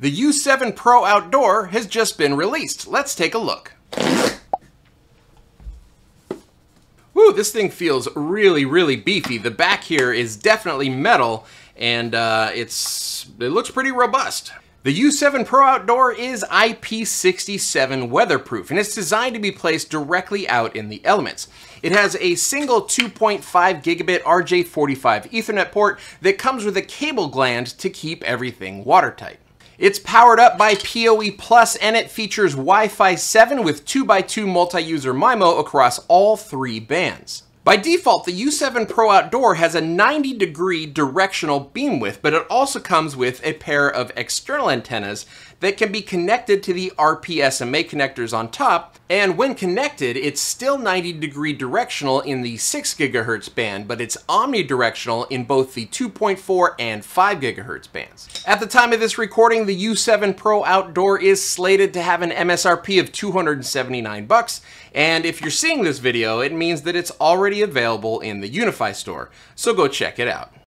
The U7 Pro Outdoor has just been released. Let's take a look. Woo, this thing feels really, really beefy. The back here is definitely metal, and uh, it's it looks pretty robust. The U7 Pro Outdoor is IP67 weatherproof, and it's designed to be placed directly out in the elements. It has a single 2.5 gigabit RJ45 Ethernet port that comes with a cable gland to keep everything watertight. It's powered up by PoE Plus and it features Wi-Fi 7 with 2x2 multi-user MIMO across all three bands. By default, the U7 Pro Outdoor has a 90 degree directional beam width, but it also comes with a pair of external antennas that can be connected to the RPSMA connectors on top, and when connected, it's still 90 degree directional in the 6 GHz band, but it's omnidirectional in both the 2.4 and 5 GHz bands. At the time of this recording, the U7 Pro Outdoor is slated to have an MSRP of 279 bucks, and if you're seeing this video, it means that it's already available in the UniFi store, so go check it out.